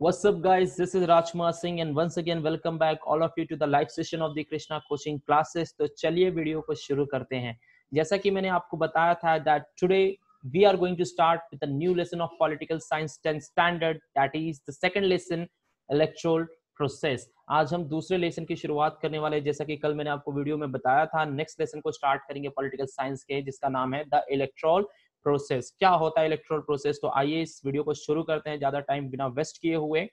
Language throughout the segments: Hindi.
What's up, guys? This is Rajkumar Singh, and once again, welcome back all of you to the live session of the Krishna Coaching Classes. तो चलिए वीडियो को शुरू करते हैं जैसा कि मैंने आपको बताया था that today we are going to start with a new lesson of political science 10 standard that is the second lesson electoral process आज हम दूसरे लेसन की शुरुआत करने वाले हैं जैसा कि कल मैंने आपको वीडियो में बताया था नेक्स्ट लेसन को स्टार्ट करेंगे पॉलिटिकल साइंस के जिसका नाम है द इलेक्ट्रॉल प्रोसेस क्या होता है इलेक्ट्रोल प्रोसेस तो आइए इस वीडियो को शुरू करते हैं। ज़्यादा टाइम बिना वेस्ट किए हुए।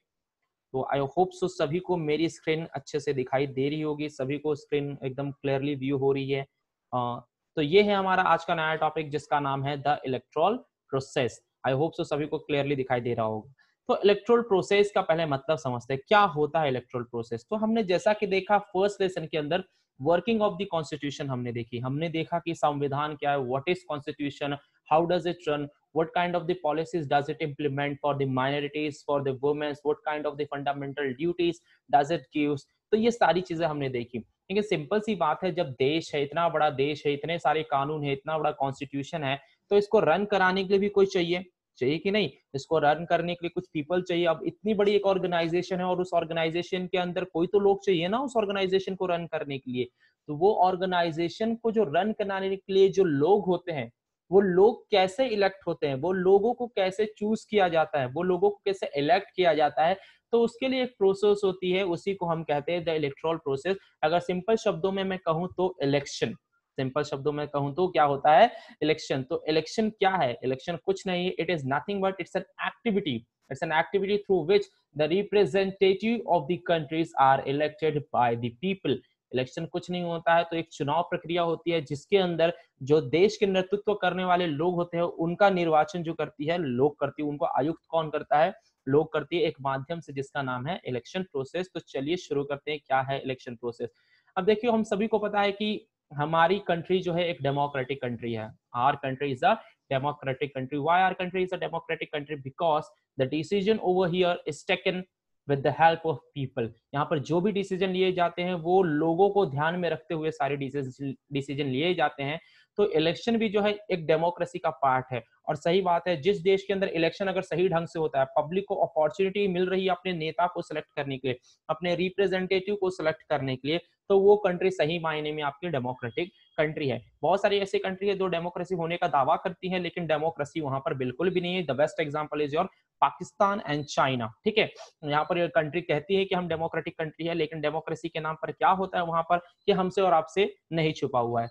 तो आई होप सो सभी को मेरी स्क्रीन अच्छे से दिखाई दे रही होगी। सभी को स्क्रीन एकदम क्लियरली व्यू हो रही है। आ, तो ये है हमारा आज का नया टॉपिक जिसका नाम है the electoral process I hope so सभी को क्लियरली दिखाई दे रहा होगा। तो इलेक्ट्रोल प्रोसेस का पहले मतलब समझते हैं क्या होता है इलेक्ट्रोल प्रोसेस तो हमने जैसा कि देखा फ़र्स्ट लेसन के अंदर वर्किंग ऑफ़ द कॉन्स्टिट्यूशन हमने देखी। हमने देखा कि संविधान क्या है what is constitution how does it run? What kind of the policies does it implement for the minorities, for the women? What kind of the fundamental duties does it gives तो ये सारी चीज़ें हमने देखी। क्योंकि सिंपल सी बात है, जब देश है, इतना बड़ा देश है, इतने सारे कानून है, इतना बड़ा कॉन्स्टिट्यूशन है तो इसको रन कराने के लिए भी कोई चाहिए? चाहिए कि नहीं? इसको रन करने के लिए कुछ पीपल चाहिए? अब इतनी बड़ी एक ऑर्गेनाइजेशन है और उस ऑर्गेनाइजेशन के अंदर कोई तो लोग चाहिए ना उस ऑर्गेनाइजेशन को रन करने के लिए। तो वो ऑर्गेनाइजेशन को जो रन कराने के लिए जो लोग होते हैं वो लोग कैसे इलेक्ट होते हैं? वो लोगों को कैसे चूज़ किया जाता है? वो लोगों को कैसे इलेक्ट किया जाता है? तो उसके लिए एक प्रोसेस होती है, उसी को हम कहते हैं द इलेक्ट्रोल प्रोसेस अगर सिंपल शब्दों में मैं कहूँ तो इलेक्शन सिंपल शब्दों में कहूँ तो क्या होता है? इलेक्शन तो इलेक्शन क्या है? इलेक्शन कुछ नहीं है it is nothing but it's an activity it's an activity through which the representative of the countries are elected by the people election कुछ नहीं होता है तो एक चुनाव प्रक्रिया होती है, जिसके अंदर जो देश के नेतृत्व करने वाले लोग होते हैं, उनका निर्वाचन जो करती है, लोग करती है उनको आयुक्त कौन करता है? लोग करती है एक माध्यम से, जिसका नाम है इलेक्शन प्रोसेस। तो चलिए शुरू करते हैं, क्या है इलेक्शन प्रोसेस? अब देखिए, हम सभी को पता है कि हमारी कंट्री जो है एक डेमोक्रेटिक कंट्री है। Our country is a democratic country. Why our country is a democratic country? Because the decision over here is taken with the help of people यहाँ पर जो भी डिसीज़न लिए जाते हैं, वो लोगों को ध्यान में रखते हुए सारे डिसीज़न लिए जाते हैं। तो इलेक्शन भी जो है, एक डेमोक्रेसी का पार्ट है। और सही बात है, जिस देश के अंदर इलेक्शन अगर सही ढंग से होता है पब्लिक को अपॉर्चुनिटी मिल रही है अपने नेता को सिलेक्ट करने के लिए, अपने रिप्रेजेंटेटिव को सिलेक्ट करने के लिए तो वो कंट्री सही मायने में आपकी डेमोक्रेटिक कंट्री है। बहुत सारी ऐसी कंट्री है जो डेमोक्रेसी होने का दावा करती है, लेकिन डेमोक्रेसी वहाँ पर बिल्कुल भी नहीं है। The best example is your Pakistan and China ठीक है? यहाँ पर कंट्री कहती है कि हम डेमोक्रेटिक कंट्री है, लेकिन डेमोक्रेसी के नाम पर क्या होता है वहाँ पर कि हमसे और आपसे नहीं छुपा हुआ है।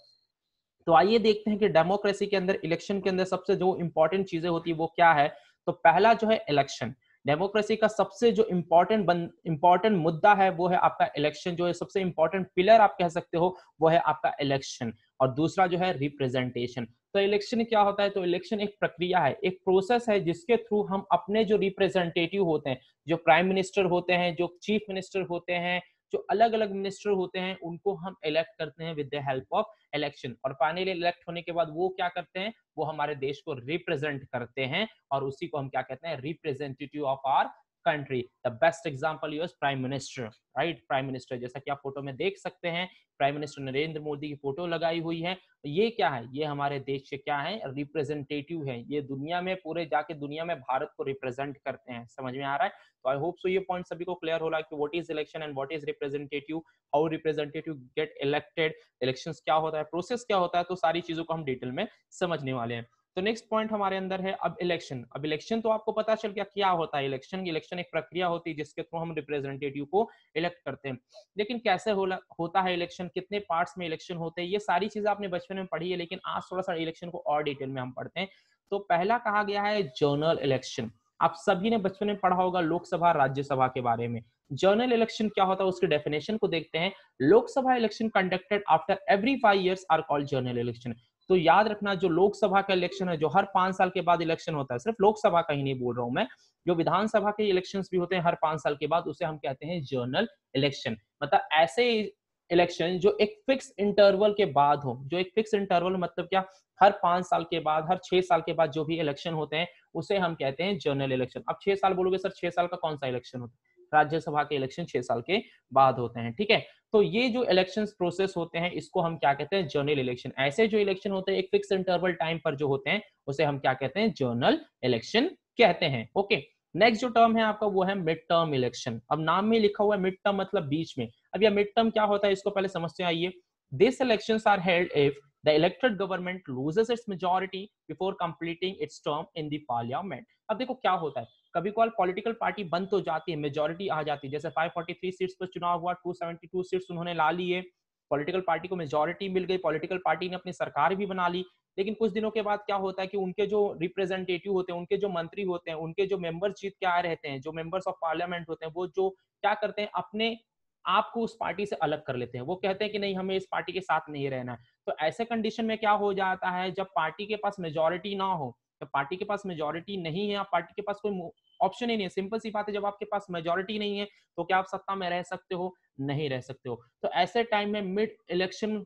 तो आइए देखते हैं कि डेमोक्रेसी के अंदर इलेक्शन के अंदर सबसे जो इंपॉर्टेंट चीज़ें होती है वो क्या है? तो पहला जो है इलेक्शन डेमोक्रेसी का सबसे जो इम्पोर्टेंट इम्पोर्टेंट मुद्दा है, वो है आपका इलेक्शन जो है, सबसे इम्पोर्टेंट पिलर आप कह सकते हो, वो है आपका इलेक्शन और दूसरा जो है रिप्रेजेंटेशन तो इलेक्शन क्या होता है? तो इलेक्शन एक प्रक्रिया है, एक प्रोसेस है जिसके थ्रू हम अपने जो रिप्रेजेंटेटिव होते हैं, जो प्राइम मिनिस्टर होते हैं, जो चीफ मिनिस्टर होते हैं जो अलग अलग मिनिस्टर होते हैं, उनको हम इलेक्ट करते हैं with the help of election और फाइनली इलेक्ट होने के बाद वो क्या करते हैं? वो हमारे देश को रिप्रेजेंट करते हैं और उसी को हम क्या कहते हैं? Representative of our country the best example use prime minister right prime minister जैसा कि आप फ़ोटो में देख सकते हैं प्राइम मिनिस्टर नरेंद्र मोदी की फ़ोटो लगाई हुई है। ये क्या है? ये हमारे देश के क्या है? रिप्रेजेंटेटिव है। ये दुनिया में, पूरे जाके दुनिया में भारत को रिप्रेजेंट करते हैं। समझ में आ रहा है? तो आई होप सो ये पॉइंट सभी को क्लियर हो रहा है कि what is election and what is representative how representative get elected elections क्या होता है? प्रोसेस क्या होता है? तो सारी चीज़ों को हम डिटेल में समझने वाले हैं। तो नेक्स्ट पॉइंट हमारे अंदर है अब इलेक्शन अब इलेक्शन तो आपको पता चल गया क्या होता है इलेक्शन इलेक्शन एक प्रक्रिया होती है जिसके थ्रू हम रिप्रेजेंटेटिव को इलेक्ट करते हैं. लेकिन कैसे हो, होता है इलेक्शन कितने पार्ट्स में इलेक्शन होते हैं? ये सारी चीज़ें आपने बचपन में पढ़ी है लेकिन आज थोड़ा सा इलेक्शन को और डिटेल में हम पढ़ते हैं. तो पहला कहा गया है जर्नल इलेक्शन आप सभी ने बचपन में पढ़ा होगा लोकसभा राज्यसभा के बारे में. जर्नल इलेक्शन क्या होता है? उसके डेफिनेशन को देखते हैं. Lok Sabha election conducted after every five years are called general election तो याद रखना, जो लोकसभा का इलेक्शन है, जो हर पाँच साल के बाद इलेक्शन होता है, सिर्फ़ लोकसभा का ही नहीं बोल रहा हूँ मैं, जो विधानसभा के इलेक्शन भी होते हैं, हर पाँच साल के बाद उसे हम कहते हैं जर्नल इलेक्शन मतलब ऐसे इलेक्शन जो एक फिक्स इंटरवल के बाद हो, जो एक फिक्स इंटरवल मतलब क्या, हर पाँच साल के बाद, हर छह साल के बाद जो भी इलेक्शन होते हैं, उसे हम कहते हैं जर्नल इलेक्शन अब छह साल बोलोगे, सर, छह साल का कौन सा इलेक्शन होता है? राज्यसभा के इलेक्शन छह साल के बाद होते हैं, ठीक है? तो ये जो इलेक्शन प्रोसेस होते हैं, इसको हम क्या कहते हैं? जर्नल इलेक्शन ऐसे जो इलेक्शन होते हैं, एक फिक्स इंटरवल टाइम पर जो होते हैं, उसे हम क्या कहते हैं? जर्नल इलेक्शन कहते हैं। ओके नेक्स्ट जो टर्म है आपका, वो है मिड टर्म इलेक्शन अब नाम में लिखा हुआ है मिड टर्म मतलब बीच में। अब यह मिड टर्म क्या होता है, इसको पहले समझते आइए। This election are held if the elected government loses its majority before completing its term in the parliament. अब देखो क्या होता है। कभी कभार पॉलिटिकल पार्टी बंद तो जाती है मेजोरिटी आ जाती है। जैसे 543 सीट्स पर चुनाव हुआ 272 सीट्स उन्होंने ला लिए। पॉलिटिकल पार्टी को मेजोरिटी मिल गई पॉलिटिकल पार्टी ने अपनी सरकार भी बना ली। लेकिन कुछ दिनों के बाद क्या होता है कि उनके जो रिप्रेजेंटेटिव होते हैं, उनके जो मंत्री होते हैं, उनके जो मेंबर्स जीत के आए रहते हैं, जो मेंबर्स ऑफ़ पार्लियामेंट होते हैं, वो जो क्या करते हैं, अपने आपको उस पार्टी से अलग कर लेते हैं। वो कहते हैं कि नहीं, हमें इस पार्टी के साथ नहीं रहना है। तो ऐसे कंडीशन में क्या हो जाता है, जब पार्टी के पास मेजोरिटी ना हो जब पार्टी के पास मेजोरिटी नहीं है, आप पार्टी के पास कोई ऑप्शन ही नहीं है। सिंपल सी बात है, जब आपके पास मेजोरिटी नहीं है तो क्या आप सत्ता में रह सकते हो? नहीं रह सकते हो। तो ऐसे टाइम में मिड इलेक्शन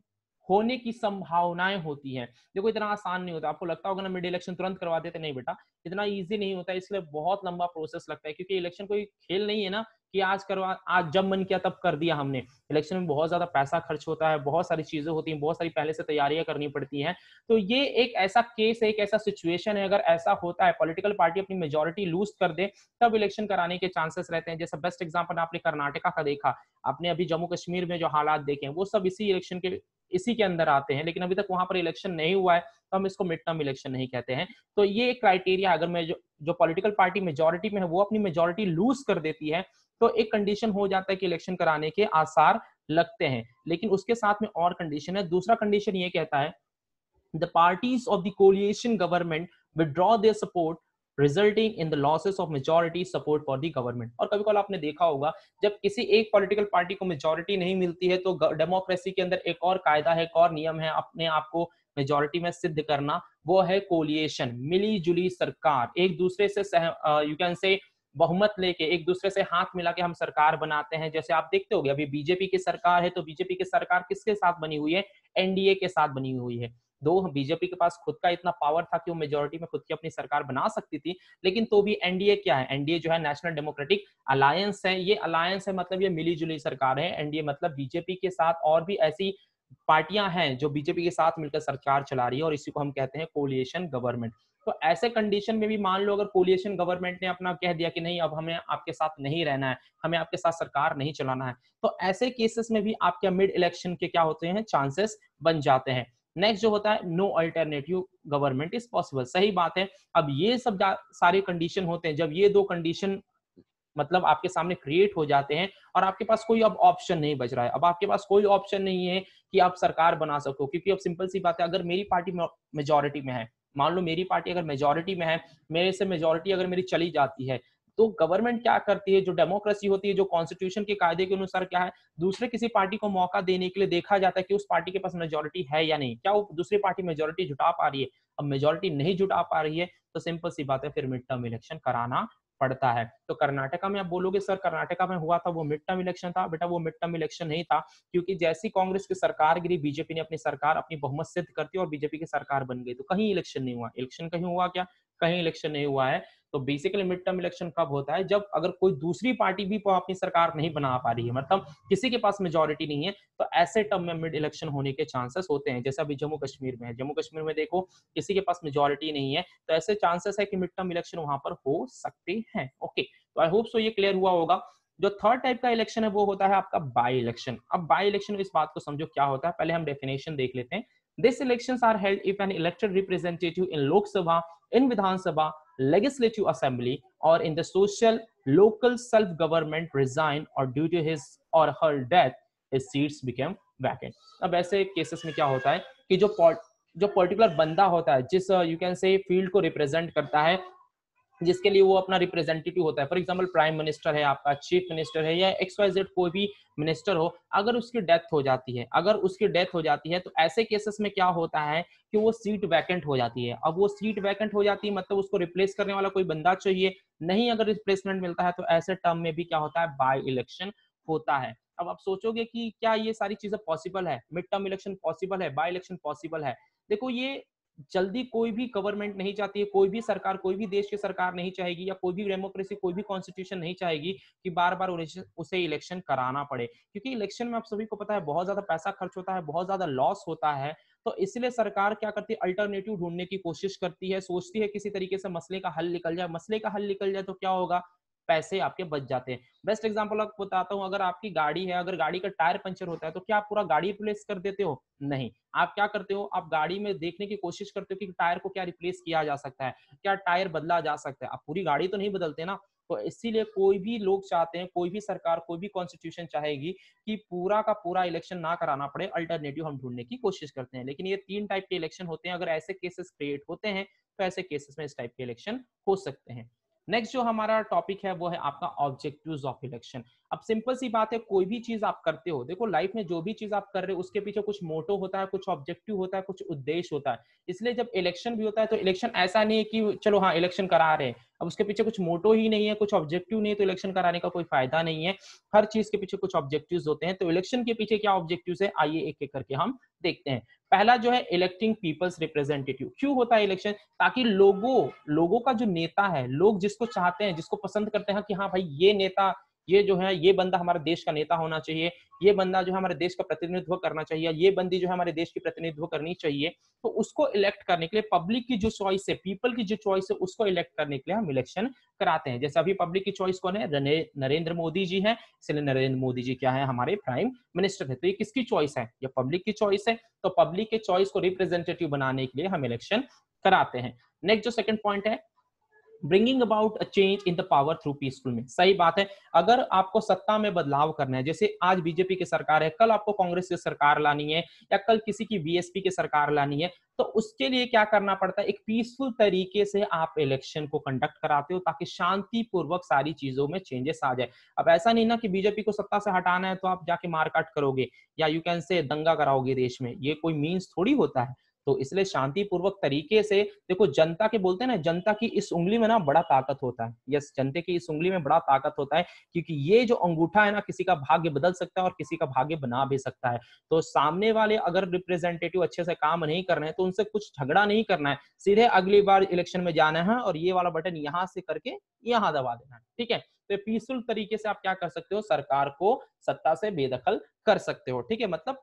होने की संभावनाएँ होती हैं। देखो, इतना आसान नहीं होता। आपको लगता होगा ना मिड इलेक्शन तुरंत करवा देते, नहीं बेटा। इतना इजी नहीं होता, इसलिए बहुत लंबा प्रोसेस लगता है, क्योंकि इलेक्शन कोई खेल नहीं है ना। कि आज करवा, आज जब मन किया तब कर दिया हमने। इलेक्शन में बहुत ज़्यादा पैसा खर्च होता है, बहुत सारी चीज़ें होती हैं, बहुत सारी पहले से तैयारियाँ करनी पड़ती हैं। तो ये एक ऐसा केस है, एक ऐसा सिचुएशन है, अगर ऐसा होता है पॉलिटिकल पार्टी अपनी मेजोरिटी लूज कर दे, तब इलेक्शन कराने के चांसेस रहते हैं। जैसे बेस्ट एग्ज़ाम्पल आपने कर्नाटका का देखा, आपने अभी जम्मू कश्मीर में जो हालात देखे वो सब इसी इलेक्शन के, इसी के अंदर आते हैं। लेकिन अभी तक वहाँ पर इलेक्शन नहीं हुआ है तो हम इसको मिड टर्म इलेक्शन नहीं कहते हैं। तो ये क्राइटेरिया अगर मैं जो जो पॉलिटिकल पार्टी मेजोरिटी में है, वो अपनी मेजोरिटी लूज कर देती है तो एक कंडीशन हो जाता है कि इलेक्शन कराने के आसार लगते हैं। लेकिन उसके साथ में और कंडीशन है। दूसरा कंडीशन ये कहता है the parties of the coalition government withdraw their support resulting in the losses of majority support for the government और कभी कभी आपने देखा होगा, जब किसी एक पॉलिटिकल पार्टी को मेजोरिटी नहीं मिलती है तो डेमोक्रेसी के अंदर एक और कायदा है, एक और नियम है अपने आप को मेजोरिटी में सिद्ध करना। वो है कोलिएशन मिली जुली सरकार। एक दूसरे से यू कैन से बहुमत लेके एक दूसरे से हाथ मिला के हम सरकार बनाते हैं। जैसे आप देखते हो अभी बीजेपी की सरकार है तो बीजेपी की सरकार किसके साथ बनी हुई है? एनडीए के साथ बनी हुई है। दो, बीजेपी के पास खुद का इतना पावर था कि वो मेजोरिटी में खुद की अपनी सरकार बना सकती थी, लेकिन तो भी एनडीए क्या है? एनडीए जो है नेशनल डेमोक्रेटिक अलायंस है। ये अलायंस है मतलब ये मिली जुली सरकार है। एनडीए मतलब बीजेपी के साथ और भी ऐसी पार्टियाँ हैं जो बीजेपी के साथ मिलकर सरकार चला रही है और इसी को हम कहते हैं कोलिएशन गवर्नमेंट तो ऐसे कंडीशन में भी मान लो अगर कोलिएशन गवर्नमेंट ने अपना कह दिया कि नहीं, अब हमें आपके साथ नहीं रहना है, हमें आपके साथ सरकार नहीं चलाना है तो ऐसे केसेस में भी आपके मिड इलेक्शन के क्या होते हैं चांसेस बन जाते हैं। नेक्स्ट जो होता है no alternative government is possible सही बात है। अब ये सब सारे कंडीशन होते हैं। जब ये दो कंडीशन मतलब आपके सामने क्रिएट हो जाते हैं और आपके पास कोई अब ऑप्शन नहीं बच रहा है। अब आपके पास कोई ऑप्शन नहीं है कि आप सरकार बना सको, क्योंकि अब सिंपल सी बात है, अगर मेरी पार्टी मेजोरिटी में है मान लो मेरी पार्टी अगर मेजोरिटी में है, मेरे से मेजोरिटी अगर मेरी चली जाती है तो गवर्नमेंट क्या करती है? जो डेमोक्रेसी होती है, जो कॉन्स्टिट्यूशन के कायदे के अनुसार क्या है? दूसरे किसी पार्टी को मौका देने के लिए देखा जाता है कि उस पार्टी के पास मेजोरिटी है या नहीं। क्या वो दूसरी पार्टी मेजोरिटी जुटा पा रही है? अब मेजोरिटी नहीं जुटा पा रही है तो सिंपल सी बात है, फिर मिड टर्म इलेक्शन कराना पड़ता है। तो कर्नाटका में आप बोलोगे, सर, कर्नाटका में हुआ था, वो मिड टर्म इलेक्शन था। बेटा, वो मिड टर्म इलेक्शन नहीं था, क्योंकि जैसी कांग्रेस की सरकार गिरी, बीजेपी ने अपनी सरकार अपनी बहुमत सिद्ध करती और बीजेपी की सरकार बन गई। तो कहीं इलेक्शन नहीं हुआ। इलेक्शन कहीं हुआ क्या? कहीं इलेक्शन नहीं हुआ है। तो बेसिकली मिड टर्म इलेक्शन कब होता है? जब अगर कोई दूसरी पार्टी भी अपनी सरकार नहीं बना पा रही है मतलब किसी के पास मेजोरिटी नहीं है तो ऐसे टर्म में मिड इलेक्शन होने के चांसेस होते हैं। जैसे अभी जम्मू कश्मीर में है। जम्मू कश्मीर में देखो, किसी के पास मेजोरिटी नहीं है तो ऐसे चांसेस है कि मिड टर्म इलेक्शन वहाँ पर हो सकते हैं। ओके तो आई होप सो ये क्लियर हुआ होगा। जो थर्ड टाइप का इलेक्शन है, वो होता है आपका बाई इलेक्शन अब बाई इलेक्शन इस बात को समझो, क्या होता है? पहले हम डेफिनेशन देख लेते हैं। This elections are held if an elected representative in Lok Sabha in Vidhan Sabha legislative assembly or in the social local self-government resign or due to his or her death his seats became vacant अब ऐसे केसेस में क्या होता है कि जो जो पर्टिकुलर बंदा होता है जिस यू कैन से फ़ील्ड को रिप्रेजेंट करता है जिसके लिए वो अपना रिप्रेजेंटेटिव होता है। फॉर एग्ज़ाम्पल प्राइम मिनिस्टर है, आपका चीफ मिनिस्टर है या एक्स वाई जेड कोई भी मिनिस्टर हो, अगर उसकी डेथ हो जाती है, अगर उसकी डेथ हो जाती है तो ऐसे केसेस में क्या होता है कि वो सीट वैकेंट हो जाती है। अब वो सीट वैकेंट हो जाती है मतलब उसको रिप्लेस करने वाला कोई बंदा चाहिए नहीं, अगर रिप्लेसमेंट मिलता है तो ऐसे टर्म में भी क्या होता है बाई इलेक्शन होता है। अब आप सोचोगे कि क्या ये सारी चीज़ें पॉसिबल है? मिड टर्म इलेक्शन पॉसिबल है बाई इलेक्शन पॉसिबल है? देखो, ये जल्दी कोई भी गवर्नमेंट नहीं चाहती है, कोई भी सरकार, कोई भी देश की सरकार नहीं चाहेगी या कोई भी डेमोक्रेसी कोई भी कॉन्स्टिट्यूशन नहीं चाहेगी कि बार बार उसे इलेक्शन कराना पड़े। क्योंकि इलेक्शन में आप सभी को पता है, बहुत ज़्यादा पैसा खर्च होता है, बहुत ज़्यादा लॉस होता है तो इसलिए सरकार क्या करती है अल्टरनेटिव ढूँढने की कोशिश करती है, सोचती है किसी तरीके से मसले का हल निकल जाए। मसले का हल निकल जाए तो क्या होगा? पैसे आपके बच जाते हैं। बेस्ट एग्ज़ाम्पल आपको बताता हूँ, अगर आपकी गाड़ी है, अगर गाड़ी का टायर पंचर होता है तो क्या आप पूरा गाड़ी रिप्लेस कर देते हो? नहीं। आप क्या करते हो? आप गाड़ी में देखने की कोशिश करते हो कि टायर को क्या रिप्लेस किया जा सकता है, क्या टायर बदला जा सकता है। आप पूरी गाड़ी तो नहीं बदलते ना तो इसीलिए कोई भी लोग चाहते हैं, कोई भी सरकार, कोई भी कॉन्स्टिट्यूशन चाहेगी कि पूरा का पूरा इलेक्शन ना कराना पड़े अल्टरनेटिव हम ढूँढने की कोशिश करते हैं। लेकिन ये तीन टाइप के इलेक्शन होते हैं, अगर ऐसे केसेस क्रिएट होते हैं तो ऐसे केसेस में इस टाइप के इलेक्शन हो सकते हैं। नेक्स्ट जो हमारा टॉपिक है वो है आपका ऑब्जेक्टिव्स ऑफ़ इलेक्शन अब सिंपल सी बात है, कोई भी चीज़ आप करते हो, देखो लाइफ में जो भी चीज़ आप कर रहे हो, उसके पीछे कुछ मोटो होता है, कुछ ऑब्जेक्टिव होता है, कुछ उद्देश्य होता है। इसलिए जब इलेक्शन भी होता है तो इलेक्शन ऐसा नहीं है कि चलो हाँ इलेक्शन करा रहे हैं। अब उसके पीछे कुछ मोटो ही नहीं है, कुछ ऑब्जेक्टिव नहीं है तो इलेक्शन कराने का कोई फ़ायदा नहीं है। हर चीज़ के पीछे कुछ ऑब्जेक्टिव होते हैं तो इलेक्शन के पीछे क्या ऑब्जेक्टिव है, आइए एक एक करके हम देखते हैं। पहला जो है इलेक्टिंग पीपल्स रिप्रेजेंटेटिव क्यों होता है इलेक्शन ताकि लोगों लोगों का जो नेता है, लोग जिसको चाहते हैं, जिसको पसंद करते हैं कि हाँ भाई, ये नेता ये जो है, ये बंदा हमारे देश का नेता होना चाहिए, ये बंदा जो है हमारे देश का प्रतिनिधित्व करना चाहिए, ये बंदी जो है हमारे देश की प्रतिनिधित्व करनी चाहिए तो उसको इलेक्ट करने के लिए पब्लिक की जो चॉइस है पीपल की जो चॉइस है, उसको इलेक्ट करने के लिए हम इलेक्शन कराते हैं। जैसे अभी पब्लिक की चॉइस कौन है? नरेंद्र मोदी जी है। इसलिए नरेंद्र मोदी जी क्या है? हमारे प्राइम मिनिस्टर है। तो ये किसकी चॉइस है? ये पब्लिक की चॉइस है। तो पब्लिक के चॉइस को रिप्रेजेंटेटिव बनाने के लिए हम इलेक्शन कराते हैं। नेक्स्ट जो सेकंड पॉइंट है bringing about a change in the power through peaceful में सही बात है। अगर आपको सत्ता में बदलाव करना है, जैसे आज बीजेपी की सरकार है, कल आपको कांग्रेस की सरकार लानी है, या कल किसी की बीएसपी की सरकार लानी है तो उसके लिए क्या करना पड़ता है? एक पीसफुल तरीके से आप इलेक्शन को कंडक्ट कराते हो, ताकि शांतिपूर्वक सारी चीज़ों में चेंजेस आ जाए। अब ऐसा नहीं ना कि बीजेपी को सत्ता से हटाना है तो आप जाके मारकाट करोगे, या यू कैन से दंगा कराओगे देश में। ये कोई मीन्स थोड़ी होता है। तो इसलिए शांतिपूर्वक तरीके से, देखो जनता के बोलते हैं ना, जनता की इस उंगली में ना बड़ा ताकत होता है। यस, जनता की इस उंगली में बड़ा ताकत होता है, क्योंकि ये जो अंगूठा है ना, किसी का भाग्य बदल सकता है और किसी का भाग्य बना भी सकता है। तो सामने वाले अगर रिप्रेजेंटेटिव अच्छे से काम नहीं कर रहे हैं तो उनसे कुछ झगड़ा नहीं करना है। सीधे अगली बार इलेक्शन में जाना है और ये वाला बटन यहाँ से करके यहाँ दबा देना है, ठीक है? तो पीसफुल तरीके से आप क्या कर सकते हो, सरकार को सत्ता से बेदखल कर सकते हो, ठीक है? मतलब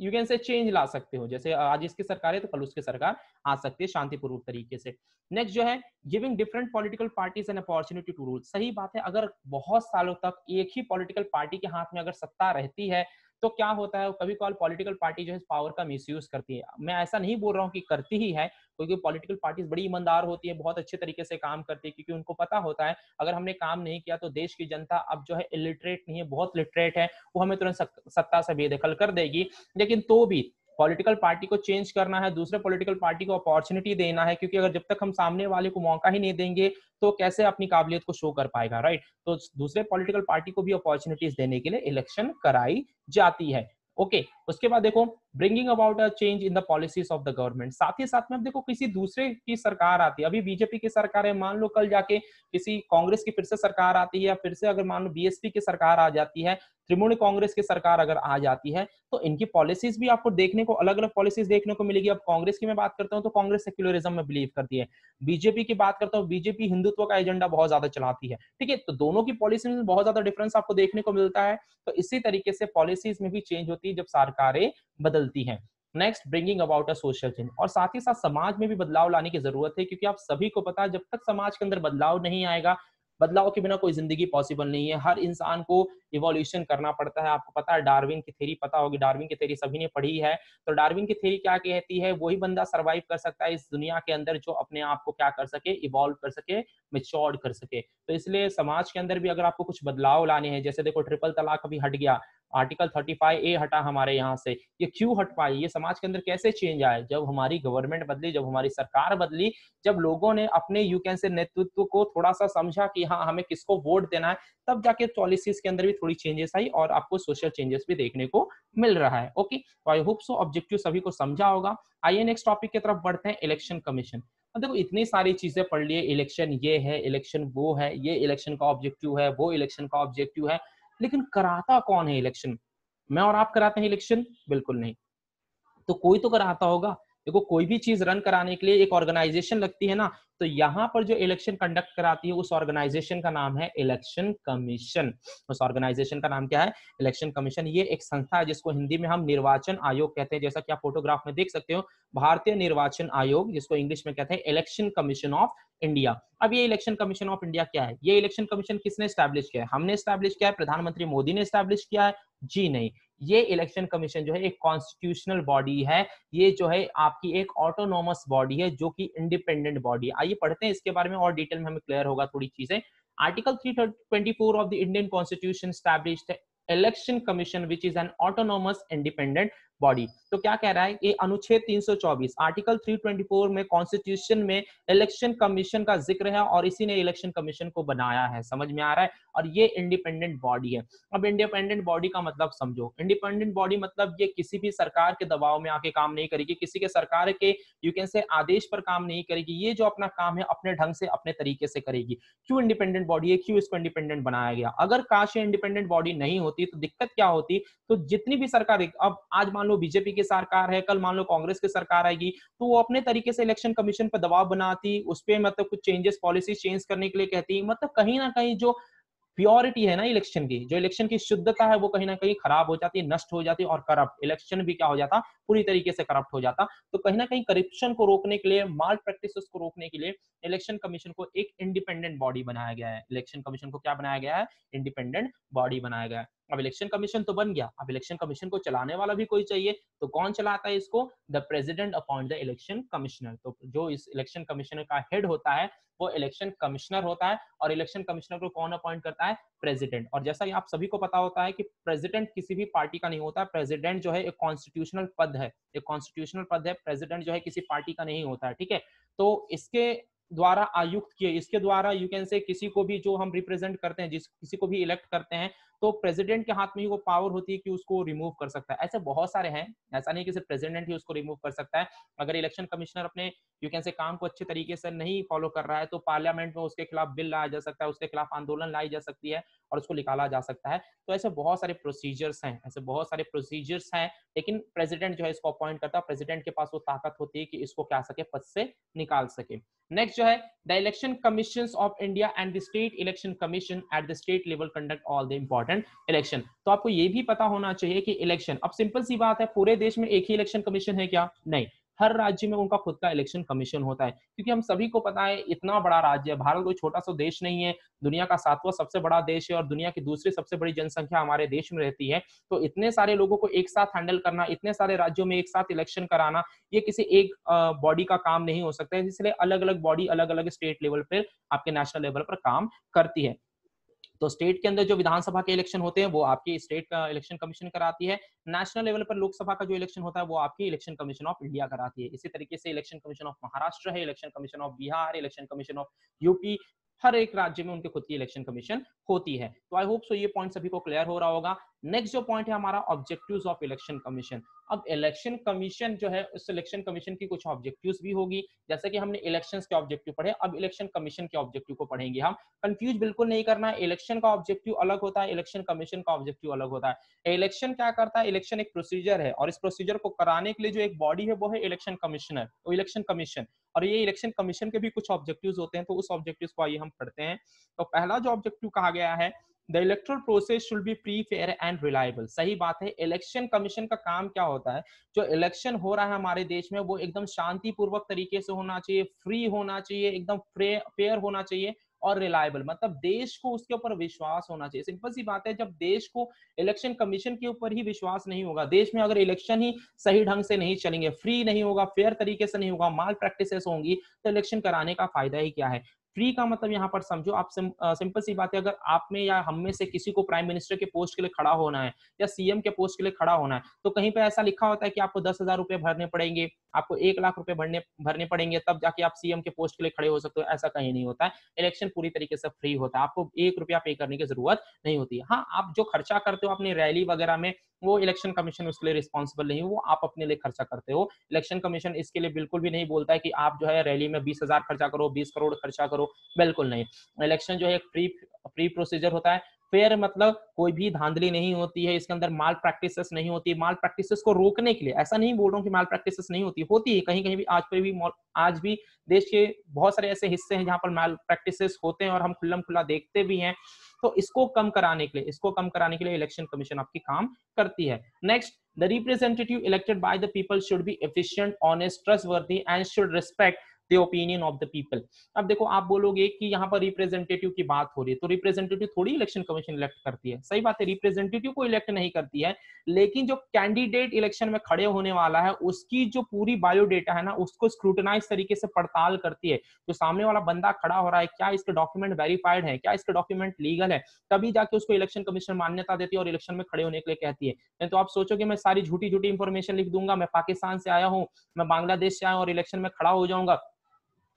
यू कैन से चेंज ला सकते हो। जैसे आज इसकी सरकार है तो कल उसकी सरकार आ सकती है शांतिपूर्वक तरीके से। नेक्स्ट जो है giving different political parties an opportunity to rule सही बात है, अगर बहुत सालों तक एक ही पॉलिटिकल पार्टी के हाथ में अगर सत्ता रहती है तो क्या होता है, कभी कभार पॉलिटिकल पार्टी जो है पावर का मिसयूज करती है। मैं ऐसा नहीं बोल रहा हूँ कि करती ही है, क्योंकि पॉलिटिकल पार्टीज़ बड़ी ईमानदार होती है, बहुत अच्छे तरीके से काम करती है, क्योंकि उनको पता होता है, अगर हमने काम नहीं किया तो देश की जनता अब जो है इलिटरेट नहीं है, बहुत लिटरेट है, वो हमें तुरंत सत्ता से बेदखल कर देगी। लेकिन तो भी पॉलिटिकल पार्टी को चेंज करना है दूसरे पॉलिटिकल पार्टी को अपॉर्चुनिटी देना है क्योंकि अगर जब तक हम सामने वाले को मौका ही नहीं देंगे तो कैसे अपनी काबिलियत को शो कर पाएगा राइट तो दूसरे पॉलिटिकल पार्टी को भी अपॉर्चुनिटीज़ देने के लिए इलेक्शन कराई जाती है। ओके okay, उसके बाद देखो bringing about a change in the policies of the government साथ ही साथ में अब देखो, किसी दूसरे की सरकार आती है। अभी बीजेपी की सरकार है, मान लो कल जाके किसी कांग्रेस की फिर से सरकार आती है या फिर से अगर मान लो बीएसपी की सरकार आ जाती है त्रिमूल कांग्रेस की सरकार अगर आ जाती है तो इनकी पॉलिसीज़ भी आपको देखने को अलग अलग पॉलिसीज़ देखने को मिलेगी। अब कांग्रेस की मैं बात करता हूँ तो कांग्रेस सेक्युलरिज्म में बिलीव करती है। बीजेपी की बात करता हूँ बीजेपी हिंदुत्व का एजेंडा बहुत ज़्यादा चलाती है। ठीक है तो दोनों की पॉलिसी में बहुत ज़्यादा डिफरेंस आपको देखने को मिलता है। तो इसी तरीके से पॉलिसीज़ में भी चेंज होती है, जब सरकारें बदलती हैं। Next bringing about a social change और साथ ही साथ समाज में भी बदलाव लाने की ज़रूरत है, क्योंकि आप सभी को पता है, जब तक समाज के अंदर बदलाव नहीं आएगा, बदलाव के बिना कोई ज़िंदगी पॉसिबल नहीं है। हर इंसान को इवोल्यूशन करना पड़ता है। आपको पता है डार्विन की थेरी पता होगी डार्विन की थेरी सभी ने पढ़ी है। तो डार्विन की थेरी क्या कहती है? वही बंदा सर्वाइव कर सकता है इस दुनिया के अंदर जो अपने आप को क्या कर सके इवॉल्व कर सके मेच्योर्ड कर सके। तो इसलिए समाज के अंदर भी अगर आपको कुछ बदलाव लाने हैं, जैसे देखो ट्रिपल तलाक अभी हट गया। आर्टिकल 35 ए हटा हमारे यहाँ से। ये क्यों हट पाई? ये समाज के अंदर कैसे चेंज आए? जब हमारी गवर्नमेंट बदली, जब हमारी सरकार बदली, जब लोगों ने अपने यू कैन से नेतृत्व को थोड़ा सा समझा कि हाँ हमें किसको वोट देना है, तब जाके पॉलिसीज़ के अंदर भी थोड़ी चेंजेस आई और आपको सोशल चेंजेस भी देखने को मिल रहा है। ओके तो आई होप सो ऑब्जेक्टिव सभी को समझा होगा। आइए नेक्स्ट टॉपिक की तरफ़ बढ़ते हैं इलेक्शन कमीशन देखो, इतनी सारी चीज़ें पढ़ लिए इलेक्शन ये है इलेक्शन वो है, ये इलेक्शन का ऑब्जेक्टिव है, वो इलेक्शन का ऑब्जेक्टिव है। लेकिन कराता कौन है इलेक्शन? मैं और आप कराते हैं इलेक्शन? बिल्कुल नहीं। तो कोई तो कराता होगा। देखो, कोई भी चीज़ रन कराने के लिए एक ऑर्गेनाइजेशन लगती है ना तो यहाँ पर जो इलेक्शन कंडक्ट कराती है, उस ऑर्गेनाइजेशन का नाम है इलेक्शन कमीशन उस ऑर्गेनाइजेशन का नाम क्या है? इलेक्शन कमीशन ये एक संस्था है, जिसको हिंदी में हम निर्वाचन आयोग कहते हैं। जैसा कि आप फोटोग्राफ में देख सकते हो, भारतीय निर्वाचन आयोग, जिसको इंग्लिश में कहते हैं इलेक्शन कमीशन ऑफ़ इंडिया अब ये इलेक्शन कमीशन ऑफ़ इंडिया क्या है? ये इलेक्शन कमीशन किसने स्टैब्लिश किया है? हमने स्टैब्लिश किया है, प्रधानमंत्री मोदी ने स्टैब्लिश किया है? जी नहीं। ये इलेक्शन कमीशन जो है एक कॉन्स्टिट्यूशनल बॉडी है। ये जो है आपकी एक ऑटोनोमस बॉडी है जो कि इंडिपेंडेंट बॉडी है। आइए पढ़ते हैं इसके बारे में और डिटेल में हमें क्लियर होगा थोड़ी चीज़ें। Article 324 of the Indian constitution establish election commission which is an autonomous independent body तो क्या कह रहा है? ये अनुच्छेद 324 आर्टिकल 324 में कॉन्स्टिट्यूशन में इलेक्शन कमीशन का ज़िक्र है और इसी ने इलेक्शन कमीशन को बनाया है। समझ में आ रहा है? और ये इंडिपेंडेंट बॉडी है। अब इंडिपेंडेंट बॉडी का मतलब समझो। इंडिपेंडेंट बॉडी मतलब ये किसी भी सरकार के दबाव में आके काम नहीं करेगी। किसी के सरकार के यू कैन से आदेश पर काम नहीं करेगी। ये जो अपना काम है, अपने ढंग से, अपने तरीके से करेगी। क्यों इंडिपेंडेंट बॉडी है? क्यों इसको इंडिपेंडेंट बनाया गया? अगर काश इंडिपेंडेंट बॉडी नहीं होती तो दिक्कत क्या होती? तो जितनी भी सरकार, अब आज मान लो, बीजेपी की सरकार है, कल मान लो कांग्रेस की सरकार आएगी तो वो अपने तरीके से इलेक्शन कमीशन पर दबाव बनाती, उस पर मतलब कुछ चेंजेस पॉलिसी चेंज करने के लिए कहती मतलब कहीं ना कहीं जो प्योरिटी है ना इलेक्शन की। जो इलेक्शन की शुद्धता है, वो कहीं ना कहीं खराब हो जाती है नष्ट हो जाती है और करप्ट इलेक्शन भी क्या हो जाता? पूरी तरीके से करप्ट हो जाता। तो कहीं ना कहीं करप्शन को रोकने के लिए माल प्रैक्टिस को रोकने के लिए इलेक्शन कमीशन को एक इंडिपेंडेंट बॉडी बनाया गया है। इलेक्शन कमीशन को क्या बनाया गया है? इंडिपेंडेंट बॉडी बनाया गया है। अब इलेक्शन कमीशन तो बन गया। अब इलेक्शन कमीशन को चलाने वाला भी कोई चाहिए तो कौन चलाता है इसको? The president appoint the election commissioner तो जो इस इलेक्शन कमिश्नर का हेड होता है वो इलेक्शन कमिश्नर होता है और इलेक्शन कमिश्नर को कौन अपॉइंट करता है? प्रेसिडेंट और जैसा कि आप सभी को पता होता है कि प्रेसिडेंट किसी भी पार्टी का नहीं होता प्रेसिडेंट जो है एक कॉन्स्टिट्यूशनल पद है। एक कॉन्स्टिट्यूशनल पद है प्रेसिडेंट जो है किसी पार्टी का नहीं होता है ठीक है? तो इसके द्वारा आयुक्त किए, इसके द्वारा यू कैन से किसी को भी जो हम रिप्रेजेंट करते हैं, जिस, किसी को भी इलेक्ट करते हैं तो प्रेसिडेंट के हाथ में ही वो पावर होती है कि उसको रिमूव कर सकता है। ऐसे बहुत सारे हैं, ऐसा नहीं कि सिर्फ़ प्रेसिडेंट ही उसको रिमूव कर सकता है। अगर इलेक्शन कमिश्नर अपने यू कैन से काम को अच्छे तरीके से नहीं फॉलो कर रहा है तो पार्लियामेंट में उसके खिलाफ बिल लाया जा सकता है, उसके खिलाफ आंदोलन लाई जा सकती है और उसको निकाला जा सकता है। तो ऐसे बहुत सारे प्रोसीजर्स हैं, ऐसे बहुत सारे प्रोसीजर्स हैं, लेकिन प्रेसिडेंट जो है इसको अपॉइंट करता है प्रेसिडेंट के पास वो ताकत होती है कि इसको क्या सके, पद से निकाल सके। नेक्स्ट जो है the election commission of India and the state election commission at the state level conduct all the important election तो आपको ये भी पता होना चाहिए कि इलेक्शन अब सिंपल सी बात है, पूरे देश में एक ही इलेक्शन कमीशन है क्या? नहीं। हर राज्य में उनका खुद का इलेक्शन कमीशन होता है, क्योंकि हम सभी को पता है, इतना बड़ा राज्य है, भारत कोई छोटा सा देश नहीं है, दुनिया का सातवां सबसे बड़ा देश है और दुनिया की दूसरी सबसे बड़ी जनसंख्या हमारे देश में रहती है तो इतने सारे लोगों को एक साथ हैंडल करना, इतने सारे राज्यों में एक साथ इलेक्शन कराना, ये किसी एक बॉडी का काम नहीं हो सकता है, इसलिए अलग अलग बॉडी अलग अलग स्टेट लेवल पर आपके नेशनल लेवल पर काम करती है। तो स्टेट के अंदर जो विधानसभा के इलेक्शन होते हैं, वो आपकी स्टेट का इलेक्शन कमीशन कराती है। नेशनल लेवल पर लोकसभा का जो इलेक्शन होता है, वो आपकी इलेक्शन कमीशन ऑफ़ इंडिया कराती है। इसी तरीके से इलेक्शन कमीशन ऑफ़ महाराष्ट्र है, election commission of Bihar, election commission of UP, हर एक राज्य में उनके खुद की इलेक्शन कमीशन होती है। तो आई होप सो ये पॉइंट सभी को क्लियर हो रहा होगा। नेक्स्ट जो पॉइंट है हमारा ऑब्जेक्टिव्स ऑफ़ इलेक्शन कमीशन अब इलेक्शन कमीशन जो है, उस इलेक्शन कमीशन की कुछ ऑब्जेक्टिव्स भी होगी। जैसे कि हमने इलेक्शंस के ऑब्जेक्टिव पढ़े, अब इलेक्शन कमीशन के ऑब्जेक्टिव को पढ़ेंगे हम। कंफ्यूज बिल्कुल नहीं करना इलेक्शन का ऑब्जेक्टिव अलग होता है इलेक्शन कमीशन का ऑब्जेक्टिव अलग होता है। इलेक्शन क्या करता है? इलेक्शन एक प्रोसीजर है और इस प्रोसीजर को कराने के लिए जो एक बॉडी है, वो है इलेक्शन कमिश्नर इलेक्शन कमीशन और ये इलेक्शन कमीशन के भी कुछ ऑब्जेक्टिव्स होते हैं तो उस ऑब्जेक्टिव को आइए हम पढ़ते हैं। तो पहला जो ऑब्जेक्टिव कहा गया है the electoral process should be free fair and reliable सही बात है इलेक्शन कमीशन का काम क्या होता है? जो इलेक्शन हो रहा है हमारे देश में, वो एकदम शांतिपूर्वक तरीके से होना चाहिए फ्री होना चाहिए, एकदम फेयर होना चाहिए और रिलायबल मतलब देश को उसके ऊपर विश्वास होना चाहिए। सिंपल सी बात है, जब देश को इलेक्शन कमीशन के ऊपर ही विश्वास नहीं होगा, देश में अगर इलेक्शन ही सही ढंग से नहीं चलेंगे फ्री नहीं होगा फेयर तरीके से नहीं होगा माल प्रैक्टिस होंगी तो इलेक्शन कराने का फ़ायदा ही क्या है? फ्री का मतलब यहाँ पर समझो आप सिं, सिंपल सी बात है अगर आप में या हम में से किसी को प्राइम मिनिस्टर के पोस्ट के लिए खड़ा होना है या सीएम के पोस्ट के लिए खड़ा होना है तो कहीं पर ऐसा लिखा होता है कि आपको दस हज़ार रुपए भरने पड़ेंगे आपको एक लाख रुपए भरने भरने पड़ेंगे तब जाके आप सीएम के पोस्ट के लिए खड़े हो सकते हो ऐसा कहीं नहीं होता है। इलेक्शन पूरी तरीके से फ्री होता है आपको एक रुपया पे करने की ज़रूरत नहीं होती हाँ। आप जो खर्चा करते हो अपनी रैली वगैरह में वो इलेक्शन कमीशन उसके लिए रिस्पॉन्सिबल नहीं वो आप अपने लिए खर्चा करते हो। इलेक्शन कमीशन इसके लिए बिल्कुल भी नहीं बोलता है कि आप जो है रैली में बीस हज़ार खर्चा करो, बीस करोड़ खर्चा करो, बिल्कुल नहीं। इलेक्शन जो है एक फ्री फ्री प्रोसीजर होता है। फेयर मतलब कोई भी धांधली नहीं होती है, इसके अंदर माल प्रैक्टिसेस नहीं होती, माल प्रैक्टिसेस को रोकने के लिए, ऐसा नहीं बोल रहा हूँ कि माल प्रैक्टिसेस नहीं होती होती है कहीं कहीं भी आज पर भी आज भी देश के बहुत सारे ऐसे हिस्से हैं जहाँ पर माल प्रैक्टिसेस होते हैं और हम खुल्लम खुला देखते भी हैं। तो इसको कम कराने के लिए, इसको कम कराने के लिए इलेक्शन कमीशन आपकी काम करती है। Next the representative elected by the people should be efficient honest trustworthy and should respect the opinion of the people अब देखो, आप बोलोगे कि यहाँ पर रिप्रेजेंटेटिव की बात हो रही है तो रिप्रेजेंटेटिव थोड़ी इलेक्शन कमीशन इलेक्ट करती है। सही बात है रिप्रेजेंटेटिव को इलेक्ट नहीं करती है, लेकिन जो कैंडिडेट इलेक्शन में खड़े होने वाला है, उसकी जो पूरी बायोडेटा है ना, उसको स्क्रूटनाइज तरीके से पड़ताल करती है। जो सामने वाला बंदा खड़ा हो रहा है, क्या इसके डॉक्यूमेंट वेरीफाइड है, क्या इसके डॉक्यूमेंट लीगल है, तभी जाके उसको इलेक्शन कमीशन मान्यता देती है और इलेक्शन में खड़े होने के लिए कहती है। नहीं तो आप सोचोगे, मैं सारी झूठी झूठी इंफॉर्मेशन लिख दूँगा, मैं पाकिस्तान से आया हूँ, मैं बांग्लादेश से आया हूँ और इलेक्शन में खड़ा हो जाऊँगा।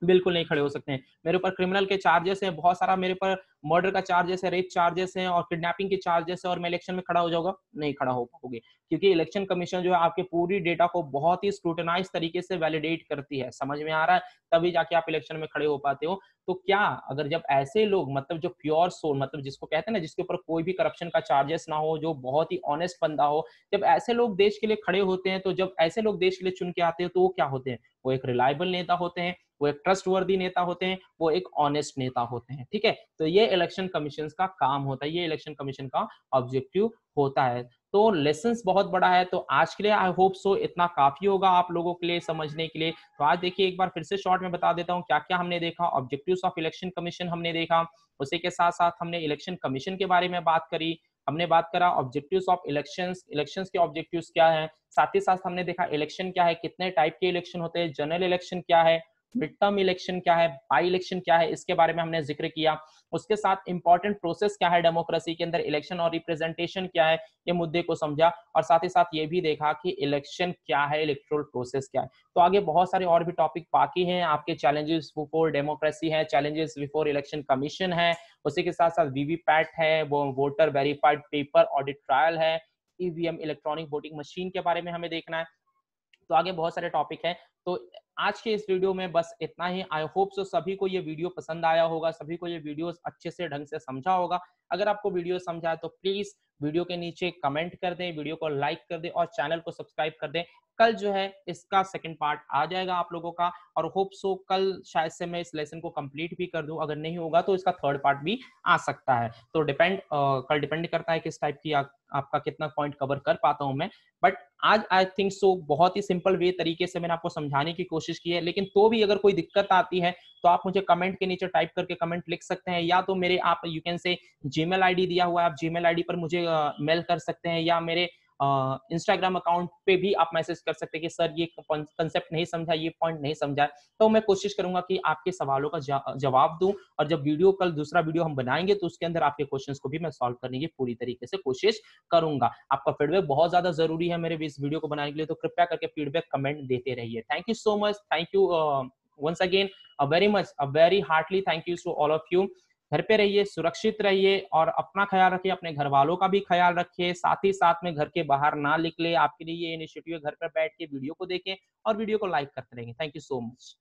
बिल्कुल नहीं खड़े हो सकते हैं। मेरे ऊपर क्रिमिनल के चार्जेस हैं, बहुत सारा मेरे पर मर्डर का चार्जेस है रेप चार्जेस है और किडनैपिंग के चार्जेस है और मैं इलेक्शन में खड़ा हो जाऊँगा? नहीं खड़ा हो पाओगे। क्योंकि इलेक्शन कमीशन जो है आपके पूरी डेटा को बहुत ही स्क्रूटनाइज तरीके से वैलिडेट करती है। समझ में आ रहा है? तभी जाके आप इलेक्शन में खड़े हो पाते हो। तो क्या अगर जब ऐसे लोग मतलब जो प्योर सोल मतलब जिसको कहते हैं ना, जिसके ऊपर कोई भी करप्शन का चार्जेस ना हो, जो बहुत ही ऑनेस्ट बंदा हो, जब ऐसे लोग देश के लिए खड़े होते हैं तो जब ऐसे लोग देश के लिए चुन के आते हैं तो वो क्या होते हैं? वो एक रिलायबल नेता होते हैं। वो एक ट्रस्टवर्दी नेता होते हैं, वो एक ऑनेस्ट नेता होते हैं, ठीक है? तो ये इलेक्शन कमीशन का काम होता है, ये इलेक्शन कमीशन का ऑब्जेक्टिव होता है। तो लेसन बहुत बड़ा है तो आज के लिए आई होप सो इतना काफ़ी होगा आप लोगों के लिए समझने के लिए। तो आज देखिए एक बार फिर से शॉर्ट में बता देता हूँ क्या क्या हमने देखा ऑब्जेक्टिव ऑफ़ इलेक्शन कमीशन हमने देखा, उसी के साथ साथ हमने इलेक्शन कमीशन के बारे में बात करी, हमने बात करा ऑब्जेक्टिव्स ऑफ़ इलेक्शंस इलेक्शंस के ऑब्जेक्टिव्स क्या है, साथ ही साथ हमने देखा इलेक्शन क्या है, कितने टाइप के इलेक्शन होते हैं जनरल इलेक्शन क्या है मिड टर्म इलेक्शन क्या है बाई इलेक्शन क्या है, इसके बारे में हमने ज़िक्र किया। उसके साथ इंपॉर्टेंट प्रोसेस क्या है डेमोक्रेसी के अंदर इलेक्शन और रिप्रेजेंटेशन क्या है, ये मुद्दे को समझा और साथ ही साथ ये भी देखा कि इलेक्शन क्या है इलेक्ट्रोल प्रोसेस क्या है। तो आगे बहुत सारे और भी टॉपिक बाकी हैं। आपके चैलेंजेस बिफोर डेमोक्रेसी है चैलेंजेस बिफोर इलेक्शन कमीशन है, उसी के साथ साथ वीवीपैट है, वो voter verified paper audit trial है ईवीएम इलेक्ट्रॉनिक वोटिंग मशीन के बारे में हमें देखना है। तो आगे बहुत सारे टॉपिक हैं। तो आज के इस वीडियो में बस इतना ही। आई होप सो सभी को ये वीडियो पसंद आया होगा, सभी को ये वीडियो अच्छे से ढंग से समझा होगा। अगर आपको वीडियो समझा तो प्लीज़ वीडियो के नीचे कमेंट कर दें वीडियो को लाइक कर दें और चैनल को सब्सक्राइब कर दें। कल जो है इसका सेकंड पार्ट आ जाएगा आप लोगों का और होप सो कल शायद से मैं इस लेसन को कंप्लीट भी कर दूँ अगर नहीं होगा तो इसका थर्ड पार्ट भी आ सकता है। तो डिपेंड कल डिपेंड करता है किस टाइप की आ, आपका कितना पॉइंट कवर कर पाता हूँ मैं। बट आज आई थिंक सो बहुत ही सिंपल वे तरीके से मैंने आपको समझाने की कोशिश की है लेकिन तो भी अगर कोई दिक्कत आती है तो आप मुझे कमेंट के नीचे टाइप करके कमेंट लिख सकते हैं या तो मेरे आप you can say Gmail ID दिया हुआ है, आप जीमेल आईडी पर मुझे मेल कर सकते हैं या मेरे इंस्टाग्राम अकाउंट पे भी आप मैसेज कर सकते हैं कि, सर, ये कंसेप्ट नहीं समझा, ये पॉइंट नहीं समझा। तो मैं कोशिश करूँगा कि आपके सवालों का जवाब दूँ और जब वीडियो कल दूसरा वीडियो हम बनाएँगे तो उसके अंदर आपके क्वेश्चंस को भी मैं सॉल्व करने की पूरी तरीके से कोशिश करूँगा। आपका फीडबैक बहुत ज़्यादा ज़रूरी है मेरे इस वीडियो को बनाने के लिए तो कृपया करके फीडबैक कमेंट देते रहिए। Thank you so much thank you once again a very much a very heartly thank you to all of you घर पे रहिए, सुरक्षित रहिए और अपना ख्याल रखिए, अपने घर वालों का भी ख्याल रखिए। साथ ही साथ में घर के बाहर ना निकले। आपके लिए ये इनिशिएटिव घर पर बैठ के वीडियो को देखें और वीडियो को लाइक करते रहेंगे थैंक यू सो मच